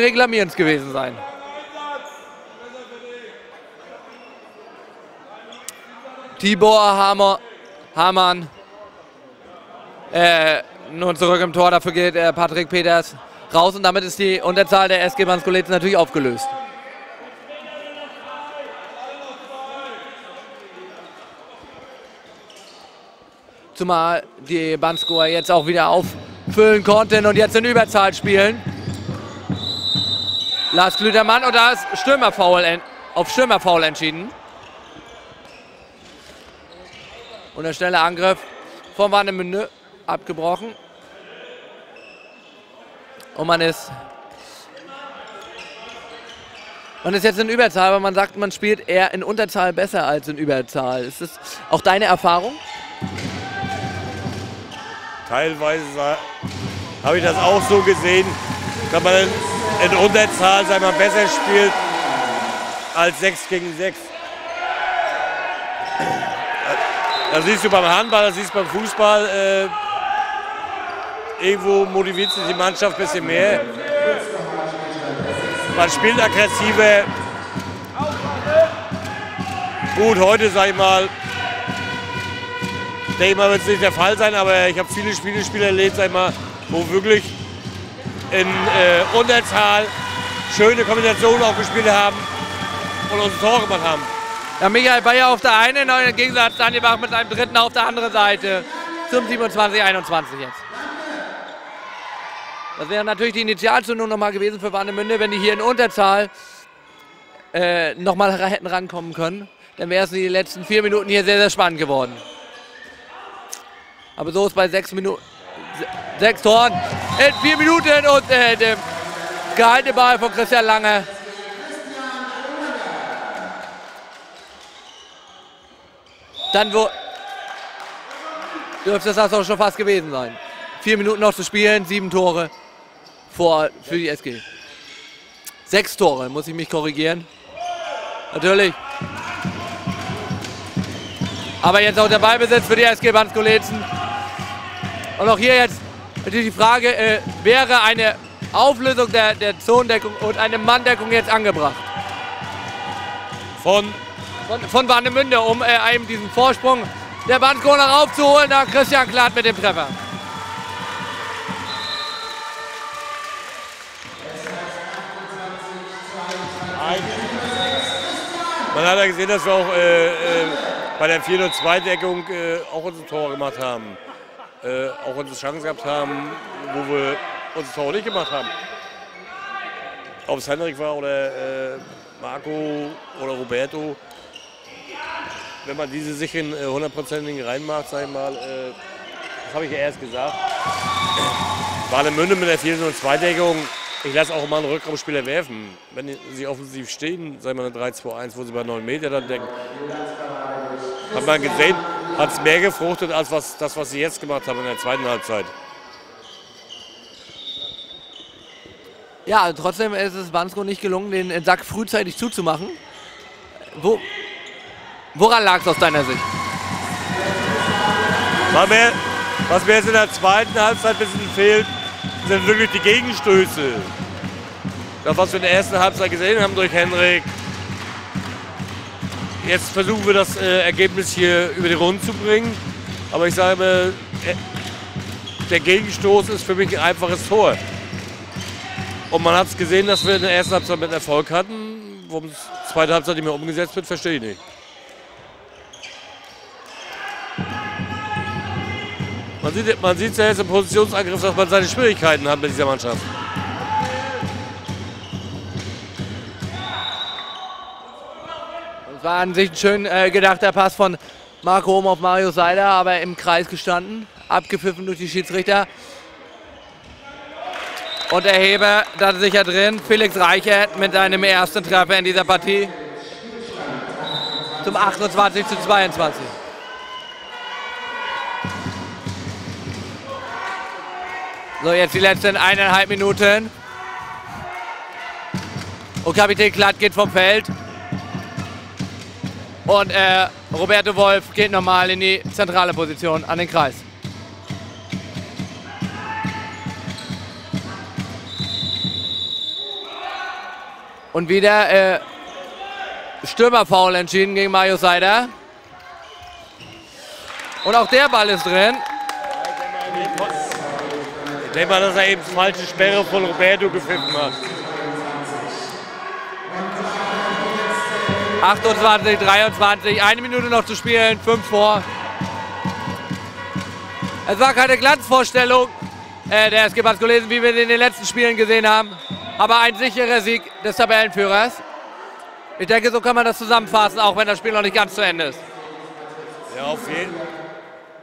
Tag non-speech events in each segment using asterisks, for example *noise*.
reklamierens gewesen sein. Tibor Hammer, Hamann. Äh, nun zurück im Tor, dafür geht äh, Patrick Peters raus und damit ist die Unterzahl der SG Banskoletz natürlich aufgelöst. Zumal die Banskoer jetzt auch wieder auffüllen konnten und jetzt in Überzahl spielen. Lars Glütermann und da ist Stürmerfoul auf Stürmerfoul entschieden. Und der schnelle Angriff von Warnemünde abgebrochen. Und man ist man ist jetzt in Überzahl, aber man sagt, man spielt eher in Unterzahl besser als in Überzahl. Ist das auch deine Erfahrung? Teilweise habe ich das auch so gesehen, dass man in Unterzahl sei mal, besser spielt als 6 gegen 6. Das siehst du beim Handball, das siehst du beim Fußball. Äh, irgendwo motiviert sich die Mannschaft ein bisschen mehr. Man spielt aggressiver. Gut, heute sag ich mal, denke ich mal, wird es nicht der Fall sein, aber ich habe viele Spiele, Spieler erlebt, sag ich mal, wo wirklich in äh, Unterzahl schöne Kombinationen auch gespielt haben und uns Tor gemacht haben. Ja, Michael Bayer auf der einen, im Gegensatz Daniel Bach mit seinem dritten auf der anderen Seite zum 27-21 jetzt. Das wäre natürlich die Initialzündung nochmal gewesen für Warnemünde, wenn die hier in Unterzahl äh, nochmal hätten rankommen können. Dann wäre es den letzten vier Minuten hier sehr, sehr spannend geworden. Aber so ist bei sechs Minuten, sechs Toren in vier Minuten und äh, dem gehaltene Ball von Christian Lange Dann wo dürfte das auch schon fast gewesen sein. Vier Minuten noch zu spielen, sieben Tore vor für die SG. Sechs Tore, muss ich mich korrigieren. Natürlich. Aber jetzt auch der Ballbesitz für die SG Banskolezen. Und auch hier jetzt natürlich die Frage, äh, wäre eine Auflösung der, der Zonendeckung und eine Manndeckung jetzt angebracht? Von von, von Warnemünde, um äh, einem diesen Vorsprung der Bandkorner raufzuholen. Da Christian Klatt mit dem Treffer. Man hat ja gesehen, dass wir auch äh, äh, bei der 4 und 2 Deckung äh, auch unsere Tore gemacht haben. Äh, auch unsere Chancen gehabt haben, wo wir unsere Tore nicht gemacht haben. Ob es Henrik war oder äh, Marco oder Roberto wenn man diese sich in äh, hundertprozentigen äh, reinmacht, sag ich mal, äh, das habe ich ja erst gesagt. Warnemünde mit der 4 und 2 Deckung. Ich lasse auch mal einen Rückraumspieler werfen. Wenn sie offensiv stehen, sagen wir eine 3-2-1, wo sie bei 9 Meter dann denken. Hat man gesehen, hat es mehr gefruchtet als was, das, was sie jetzt gemacht haben in der zweiten Halbzeit. Ja, trotzdem ist es Bansko nicht gelungen, den Sack frühzeitig zuzumachen. Wo, Woran lag es aus deiner Sicht? Was mir, was mir jetzt in der zweiten Halbzeit ein bisschen fehlt, sind wirklich die Gegenstöße. Das, was wir in der ersten Halbzeit gesehen haben durch Henrik. Jetzt versuchen wir das äh, Ergebnis hier über die Runden zu bringen. Aber ich sage mir, äh, der Gegenstoß ist für mich ein einfaches Tor. Und man hat es gesehen, dass wir in der ersten Halbzeit mit Erfolg hatten. Warum die zweite Halbzeit nicht mehr umgesetzt wird, verstehe ich nicht. Man sieht, man sieht ja jetzt im Positionsangriff, dass man seine Schwierigkeiten hat mit dieser Mannschaft. War an sich ein schön äh, gedachter Pass von Marco Ohm auf Mario Seider, aber im Kreis gestanden, abgepfiffen durch die Schiedsrichter. Und der Heber da sicher drin, Felix Reichert mit einem ersten Treffer in dieser Partie. Zum 28 zu 22. So, jetzt die letzten eineinhalb Minuten. Und Kapitän Klatt geht vom Feld. Und äh, Roberto Wolf geht nochmal in die zentrale Position an den Kreis. Und wieder äh, Stürmerfoul entschieden gegen Mario Seider. Und auch der Ball ist drin. Ich denke mal, dass er eben falsche Sperre von Roberto gepfiffen hat. 28, 23, eine Minute noch zu spielen, 5 vor. Es war keine Glanzvorstellung äh, der SG Baskolesen, wie wir in den letzten Spielen gesehen haben. Aber ein sicherer Sieg des Tabellenführers. Ich denke, so kann man das zusammenfassen, auch wenn das Spiel noch nicht ganz zu Ende ist. Ja, auf jeden Fall.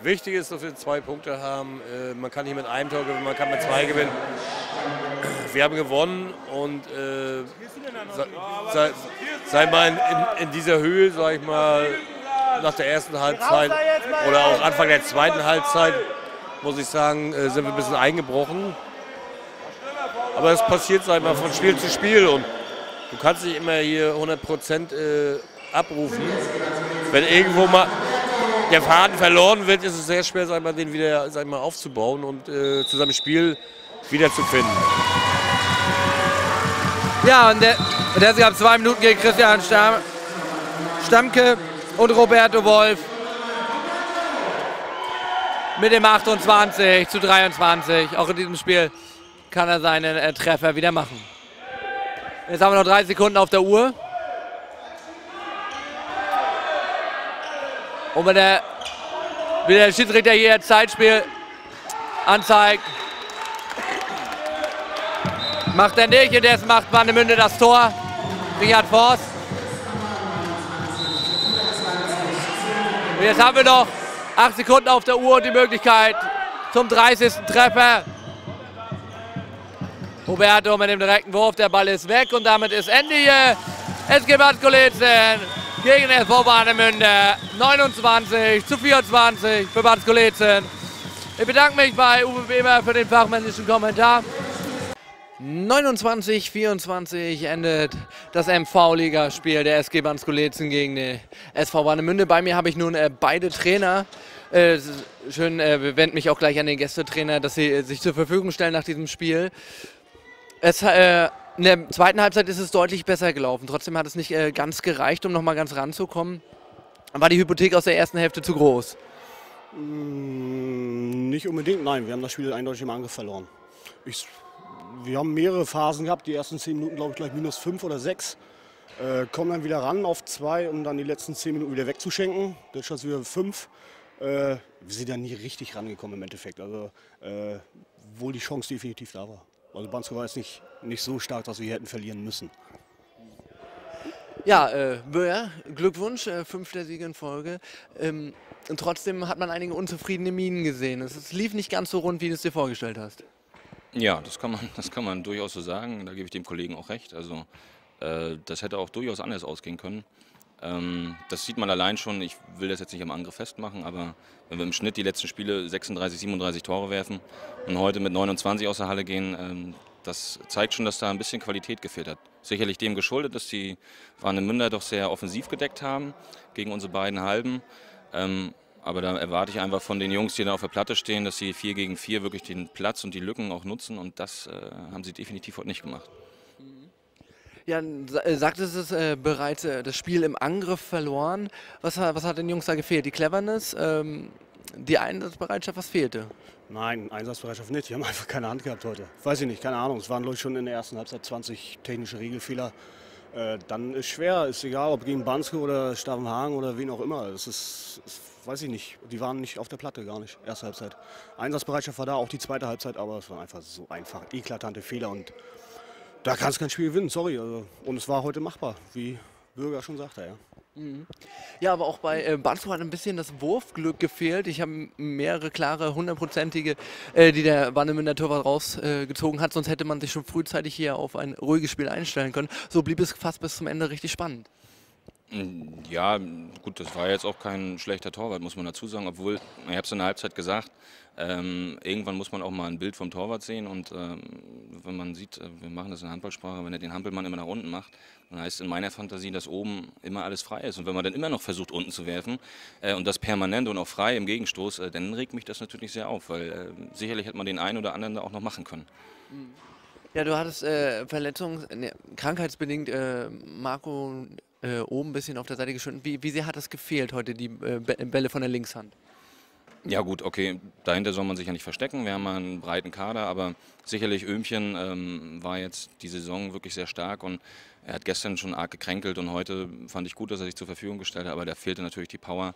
Wichtig ist, dass wir zwei Punkte haben. Äh, man kann nicht mit einem Tor gewinnen, man kann mit zwei gewinnen. Wir haben gewonnen und äh, sei, sei mal in, in, dieser Höhe, sag ich mal, nach der ersten Halbzeit oder auch Anfang der zweiten Halbzeit, muss ich sagen, äh, sind wir ein bisschen eingebrochen. Aber es passiert, sag ich mal, von Spiel zu Spiel und du kannst nicht immer hier 100 Prozent äh, abrufen. Wenn irgendwo mal der Faden verloren wird, ist es sehr schwer, sag mal, den wieder sag mal, aufzubauen und äh, zu seinem Spiel wiederzufinden. Ja, und der, der gab zwei Minuten gegen Christian Stamm, Stammke und Roberto Wolf. Mit dem 28 zu 23. Auch in diesem Spiel kann er seinen äh, Treffer wieder machen. Jetzt haben wir noch drei Sekunden auf der Uhr. Und wenn der, wenn der Schiedsrichter hier Zeitspiel anzeigt, macht er nicht. Und jetzt macht Warnemünde das Tor. Richard Forst. Und jetzt haben wir noch acht Sekunden auf der Uhr und die Möglichkeit zum 30. Treffer. Roberto mit dem direkten Wurf, der Ball ist weg und damit ist Ende hier. Es gibt Kulitzen gegen SV Warnemünde. 29 zu 24 für Bad Kulitzen. Ich bedanke mich bei Uwe Weber für den fachmännischen Kommentar. 29, 24 endet das MV-Ligaspiel der SG Banskolezen gegen die SV Warnemünde. Bei mir habe ich nun äh, beide Trainer. Äh, schön, äh, wir wenden mich auch gleich an den Gästetrainer, dass sie äh, sich zur Verfügung stellen nach diesem Spiel. Es, äh, in der zweiten Halbzeit ist es deutlich besser gelaufen. Trotzdem hat es nicht äh, ganz gereicht, um nochmal ganz ranzukommen. War die Hypothek aus der ersten Hälfte zu groß? Mm, nicht unbedingt, nein. Wir haben das Spiel eindeutig im Angriff verloren. Ich wir haben mehrere Phasen gehabt. Die ersten zehn Minuten, glaube ich, gleich minus fünf oder sechs. Äh, kommen dann wieder ran auf zwei, um dann die letzten zehn Minuten wieder wegzuschenken. Dann es wieder fünf. Äh, wir sind dann nie richtig rangekommen im Endeffekt. Also, äh, wohl die Chance definitiv da war. Also Bansko war jetzt nicht, nicht so stark, dass wir hier hätten verlieren müssen. Ja, äh, Böhr, Glückwunsch, äh, fünfter Sieg in Folge. Ähm, und trotzdem hat man einige unzufriedene Minen gesehen. Es lief nicht ganz so rund, wie du es dir vorgestellt hast. Ja, das kann man, *laughs* das kann man durchaus so sagen. Da gebe ich dem Kollegen auch recht. Also äh, das hätte auch durchaus anders ausgehen können. Ähm, das sieht man allein schon. Ich will das jetzt nicht am Angriff festmachen, aber wenn wir im Schnitt die letzten Spiele 36, 37 Tore werfen und heute mit 29 aus der Halle gehen, ähm, das zeigt schon, dass da ein bisschen Qualität gefehlt hat. Sicherlich dem geschuldet, dass die Warnemünder doch sehr offensiv gedeckt haben gegen unsere beiden Halben. Ähm, aber da erwarte ich einfach von den Jungs, die da auf der Platte stehen, dass sie 4 gegen 4 wirklich den Platz und die Lücken auch nutzen. Und das äh, haben sie definitiv heute nicht gemacht. Ja, äh, sagtest es äh, bereits, äh, das Spiel im Angriff verloren. Was, was, hat den Jungs da gefehlt? Die Cleverness, ähm, die Einsatzbereitschaft, was fehlte? Nein, Einsatzbereitschaft nicht. Die haben *laughs* einfach keine Hand gehabt heute. Weiß ich nicht, keine Ahnung. Es waren, glaube ich, schon in der ersten Halbzeit 20 technische Regelfehler. Äh, dann ist schwer, ist egal, ob gegen Banske oder Stavenhagen oder wen auch immer. Es ist, ist weiß ich nicht, die waren nicht auf der Platte, gar nicht, erste Halbzeit. Einsatzbereitschaft war da, auch die zweite Halbzeit, aber es waren einfach so einfach eklatante Fehler und da kannst du kein Spiel gewinnen, sorry. Also, und es war heute machbar, wie Bürger schon sagte, ja. Mhm. Ja, aber auch bei äh, Bansko hat ein bisschen das Wurfglück gefehlt. Ich habe mehrere klare, hundertprozentige, äh, die der Wannemünder Torwart rausgezogen äh, hat. Sonst hätte man sich schon frühzeitig hier auf ein ruhiges Spiel einstellen können. So blieb es fast bis zum Ende richtig spannend. Ja, gut, das war jetzt auch kein schlechter Torwart, muss man dazu sagen. Obwohl, ich habe es in der Halbzeit gesagt, ähm, irgendwann muss man auch mal ein Bild vom Torwart sehen. Und ähm, wenn man sieht, äh, wir machen das in Handballsprache, wenn er den Hampelmann immer nach unten macht, dann heißt in meiner Fantasie, dass oben immer alles frei ist. Und wenn man dann immer noch versucht, unten zu werfen äh, und das permanent und auch frei im Gegenstoß, äh, dann regt mich das natürlich sehr auf, weil äh, sicherlich hätte man den einen oder anderen da auch noch machen können. Ja, du hattest äh, Verletzungs-, ne, krankheitsbedingt äh, Marco äh, oben ein bisschen auf der Seite geschwunden. Wie, wie sehr hat das gefehlt heute, die äh, Bälle von der Linkshand? Ja gut, okay, dahinter soll man sich ja nicht verstecken. Wir haben mal einen breiten Kader, aber sicherlich Öhmchen ähm, war jetzt die Saison wirklich sehr stark und er hat gestern schon arg gekränkelt und heute fand ich gut, dass er sich zur Verfügung gestellt hat, aber da fehlte natürlich die Power.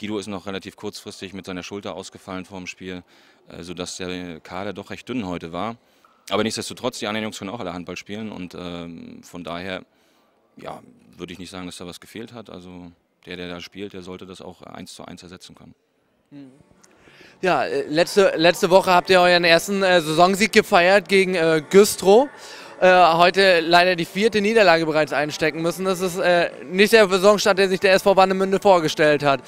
Guido ist noch relativ kurzfristig mit seiner Schulter ausgefallen vor dem Spiel, äh, sodass der Kader doch recht dünn heute war. Aber nichtsdestotrotz, die anderen Jungs können auch alle Handball spielen und ähm, von daher ja, würde ich nicht sagen, dass da was gefehlt hat. Also der, der da spielt, der sollte das auch eins zu eins ersetzen können. Ja, äh, letzte, letzte Woche habt ihr euren ersten äh, Saisonsieg gefeiert gegen äh, Güstrow. Äh, heute leider die vierte Niederlage bereits einstecken müssen. Das ist äh, nicht der Saisonstart, der sich der SV Warnemünde vorgestellt hat.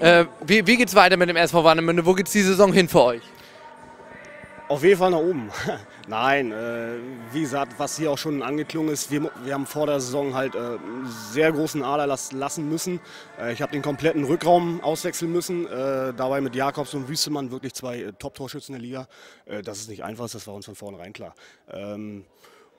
Äh, wie wie geht es weiter mit dem SV Warnemünde? Wo geht es die Saison hin für euch? Auf jeden Fall nach oben. *laughs* Nein, äh, wie gesagt, was hier auch schon angeklungen ist, wir, wir haben vor der Saison halt äh, sehr großen Ader las, lassen müssen. Äh, ich habe den kompletten Rückraum auswechseln müssen. Äh, dabei mit Jakobs und Wüstemann wirklich zwei äh, Top-Torschützen der Liga. Äh, dass es nicht einfach ist, das war uns von vornherein klar. Ähm,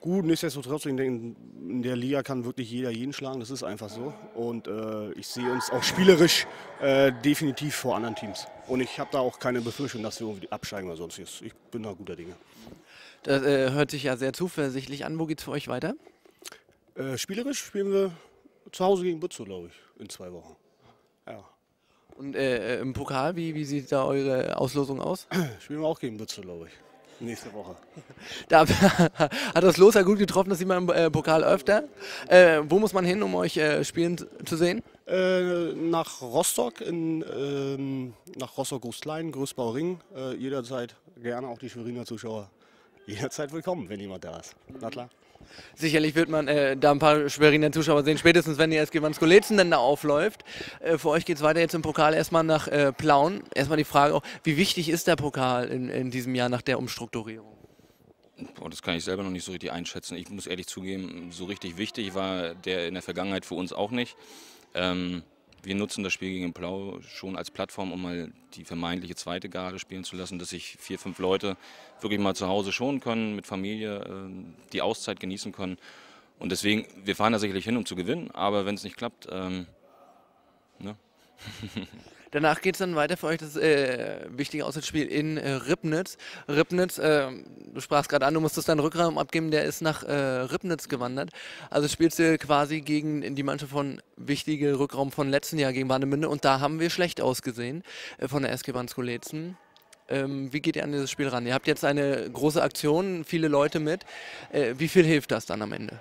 gut, nichtsdestotrotz, ich denke, in der Liga kann wirklich jeder jeden schlagen, das ist einfach so. Und äh, ich sehe uns auch spielerisch äh, definitiv vor anderen Teams. Und ich habe da auch keine Befürchtung, dass wir irgendwie absteigen oder sonstiges. Ich bin da guter Dinge. Das äh, hört sich ja sehr zuversichtlich an. Wo geht es für euch weiter? Äh, spielerisch spielen wir zu Hause gegen Butzow, glaube ich, in zwei Wochen. Ja. Und äh, im Pokal, wie, wie sieht da eure Auslosung aus? Spielen wir auch gegen Butzow, glaube ich. Nächste Woche. *laughs* Da hat das Los ja gut getroffen, das sieht man im äh, Pokal öfter. Äh, wo muss man hin, um euch äh, spielen zu sehen? Äh, nach Rostock, in, ähm, nach Rostock-Großklein, Größbau-Ring. Äh, jederzeit gerne auch die Schweriner Zuschauer. Jederzeit willkommen, wenn jemand da ist. Na klar. Sicherlich wird man äh, da ein paar Schweriner Zuschauer sehen, spätestens wenn die SG Wanskolezen dann da aufläuft. Äh, für euch geht es weiter jetzt im Pokal erstmal nach äh, Plauen. Erstmal die Frage auch, wie wichtig ist der Pokal in, in diesem Jahr nach der Umstrukturierung? Boah, das kann ich selber noch nicht so richtig einschätzen. Ich muss ehrlich zugeben, so richtig wichtig war der in der Vergangenheit für uns auch nicht. Ähm, wir nutzen das Spiel gegen Blau schon als Plattform, um mal die vermeintliche zweite Garde spielen zu lassen, dass sich vier, fünf Leute wirklich mal zu Hause schonen können, mit Familie äh, die Auszeit genießen können. Und deswegen, wir fahren da sicherlich hin, um zu gewinnen, aber wenn es nicht klappt, ähm, ne? *laughs* Danach geht es dann weiter für euch das äh, wichtige Auswärtsspiel in äh, Ribnitz. Ribnitz, äh, du sprachst gerade an, du musstest deinen Rückraum abgeben, der ist nach äh, Ribnitz gewandert. Also spielst du quasi gegen die Mannschaft von wichtige Rückraum von letzten Jahr gegen Warnemünde und da haben wir schlecht ausgesehen äh, von der SG Banskolezen. Ähm, wie geht ihr an dieses Spiel ran? Ihr habt jetzt eine große Aktion, viele Leute mit. Äh, wie viel hilft das dann am Ende?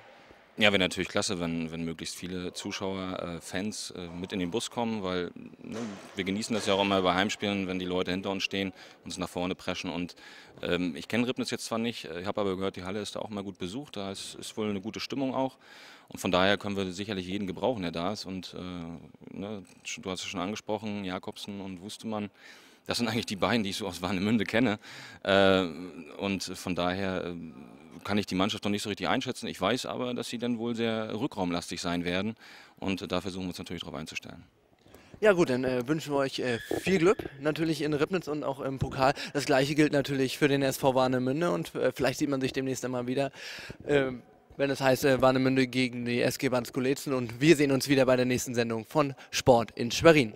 Ja, wäre natürlich klasse, wenn, wenn möglichst viele Zuschauer, äh, Fans äh, mit in den Bus kommen, weil ne, wir genießen das ja auch immer bei Heimspielen, wenn die Leute hinter uns stehen, uns nach vorne preschen. Und ähm, ich kenne Ribnitz jetzt zwar nicht, äh, ich habe aber gehört, die Halle ist da auch mal gut besucht, da ist, ist wohl eine gute Stimmung auch. Und von daher können wir sicherlich jeden gebrauchen, der da ist. Und äh, ne, du hast es schon angesprochen, Jakobsen und Wustemann. Das sind eigentlich die beiden, die ich so aus Warnemünde kenne. Äh, und von daher äh, kann ich die Mannschaft noch nicht so richtig einschätzen. Ich weiß aber, dass sie dann wohl sehr rückraumlastig sein werden. Und da versuchen wir uns natürlich darauf einzustellen. Ja gut, dann äh, wünschen wir euch äh, viel Glück, natürlich in Ribnitz und auch im Pokal. Das gleiche gilt natürlich für den SV Warnemünde und äh, vielleicht sieht man sich demnächst einmal wieder, ähm, wenn es heißt äh, Warnemünde gegen die SG Banskolezen und wir sehen uns wieder bei der nächsten Sendung von Sport in Schwerin.